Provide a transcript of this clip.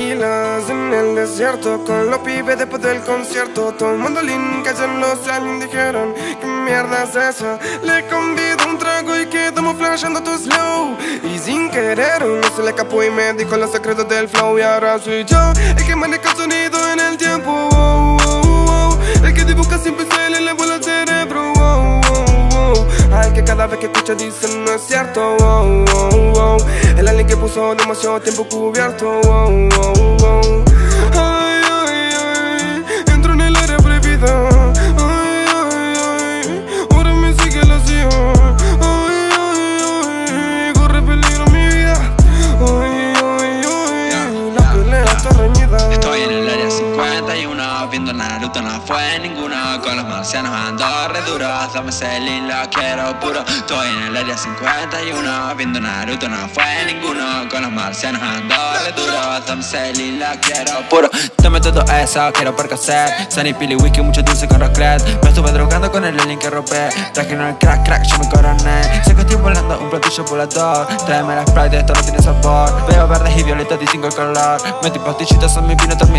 en el desierto Con los pibes después del concierto. Todo el mundo lin callándose alguien dijeron ¿Qué mierda es esa? Le convido un trago y quedamos flashando tu slow. Y sin querer uno se le escapó y me dijo los secretos del flow. Y ahora soy yo el que maneja el sonido en el tiempo. El que dibuja sin pincel y le vuela el cerebro. Al que cada vez que escucha dice no es cierto El alien que puso demasiado tiempo cubierto Ay, Naruto no fue ninguna Con los marcianos ando re duro. Dame Celine, lo quiero puro. Estoy en el área 51 Viendo Naruto no fue ninguno Con los marcianos ando re duro. Dame Celine, lo quiero puro. Dame todo eso, quiero percocer Sunny, Pili, Whisky, mucho dulce con raclette. Me estuve drogando con el alien que robé Trajeron el crack, crack, yo me coroné. Sé que estoy volando un platillo volador Tráeme la Sprite, esto no tiene sabor. Veo verdes y violetas, distingo el color. Metí pastillitas en mi vino terminado